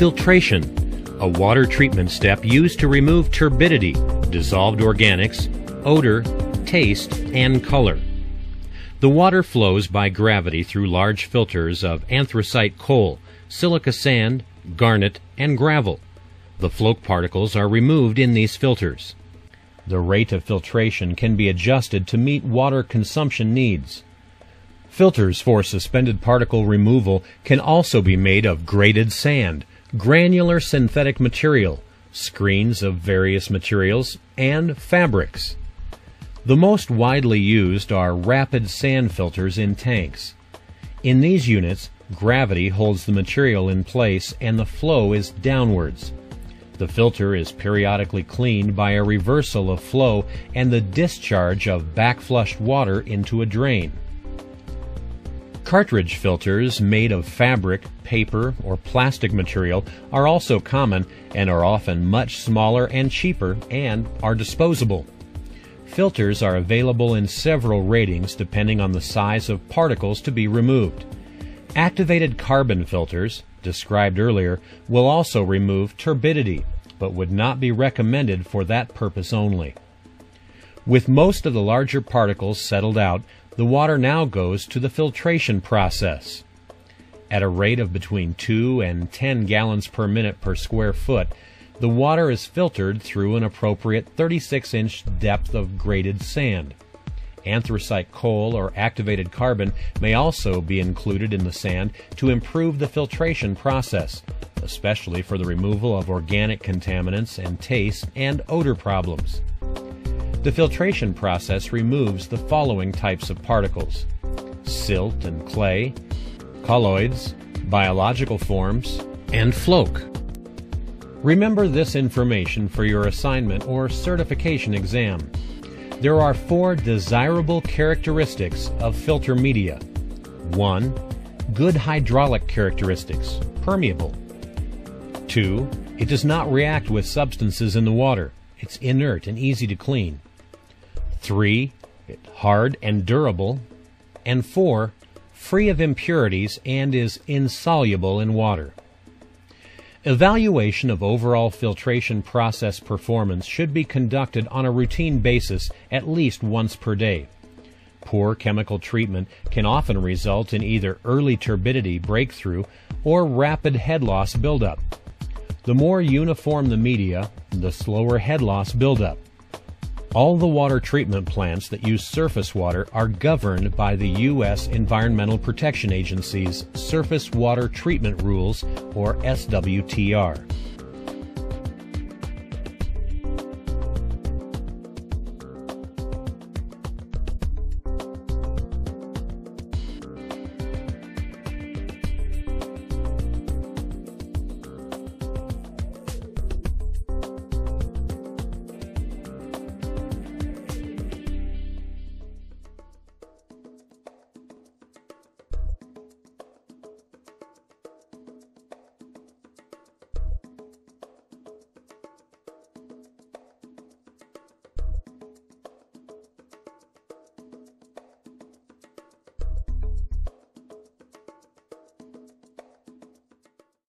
Filtration, a water treatment step used to remove turbidity, dissolved organics, odor, taste, and color. The water flows by gravity through large filters of anthracite coal, silica sand, garnet, and gravel. The floc particles are removed in these filters. The rate of filtration can be adjusted to meet water consumption needs. Filters for suspended particle removal can also be made of graded sand, granular synthetic material, screens of various materials, and fabrics. The most widely used are rapid sand filters in tanks. In these units, gravity holds the material in place and the flow is downwards. The filter is periodically cleaned by a reversal of flow and the discharge of backflushed water into a drain. Cartridge filters made of fabric, paper, or plastic material are also common and are often much smaller and cheaper and are disposable. Filters are available in several ratings depending on the size of particles to be removed. Activated carbon filters, described earlier, will also remove turbidity, but would not be recommended for that purpose only. With most of the larger particles settled out, the water now goes to the filtration process. At a rate of between 2 and 10 gallons per minute per square foot, the water is filtered through an appropriate 36 inch depth of graded sand. Anthracite coal or activated carbon may also be included in the sand to improve the filtration process, especially for the removal of organic contaminants and taste and odor problems. The filtration process removes the following types of particles silt and clay, colloids, biological forms, and floc. Remember this information for your assignment or certification exam. There are four desirable characteristics of filter media. 1. Good hydraulic characteristics, permeable. 2. It does not react with substances in the water. It's inert and easy to clean. 3. Hard and durable. And 4. Free of impurities and is insoluble in water. Evaluation of overall filtration process performance should be conducted on a routine basis at least once per day. Poor chemical treatment can often result in either early turbidity breakthrough or rapid head loss buildup. The more uniform the media, the slower head loss buildup. All the water treatment plants that use surface water are governed by the U.S. Environmental Protection Agency's Surface Water Treatment Rules, or SWTR.